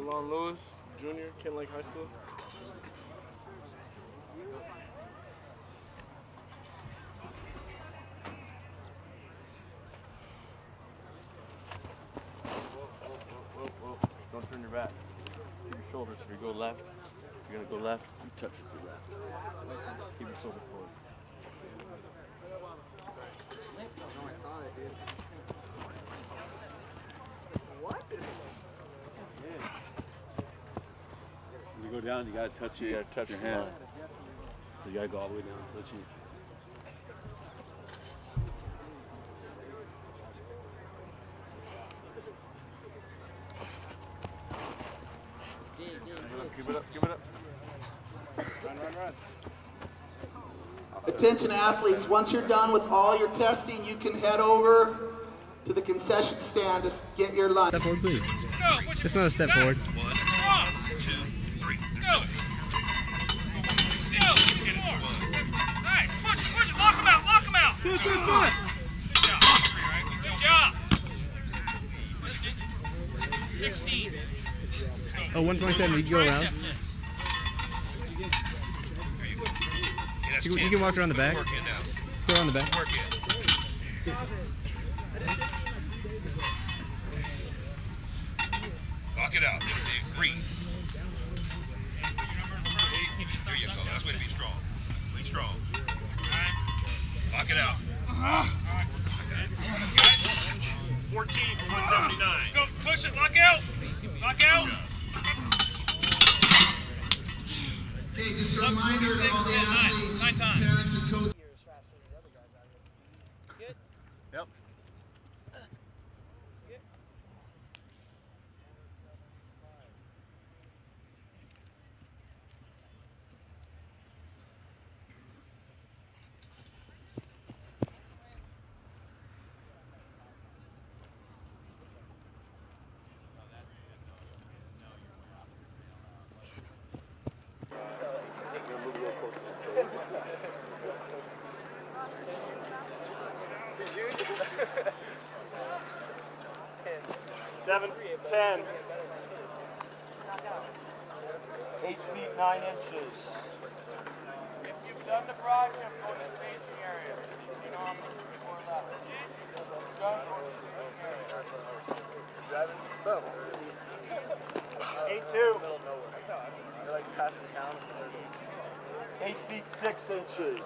Delon Lewis, Junior, Kentlake High School. Don't turn your back. Keep your shoulders. If you go left, you're gonna go left. You touch it to your left. Keep your shoulder forward. When you go down, you gotta touch You your, gotta touch your hand. line. So you gotta go all the way down, touching. Keep it up. It up. Keep it up. Run, run, run. Attention athletes, once you're done with all your testing, you can head over to the concession stand to get your lunch. Step forward, please. Let's go. Push Just it. another step Back. forward. Good job. Good job. 16. Oh, 127. You can go around. You, can walk around the back. Let's go around the back. Lock it out. Green. There you go. That's way to be strong. Be strong. Lock it out. 14 from 179. Let's go. Push it. Lock out. Lock out. Hey, just a reminder to all the 10, nine. athletes, Nine times. parents, and coaches. Yep. Seven, ten. Eight feet, nine inches. If you've done the broadcast, go to staging area. You know how many people are left. Done. Eight two. Eight feet six inches.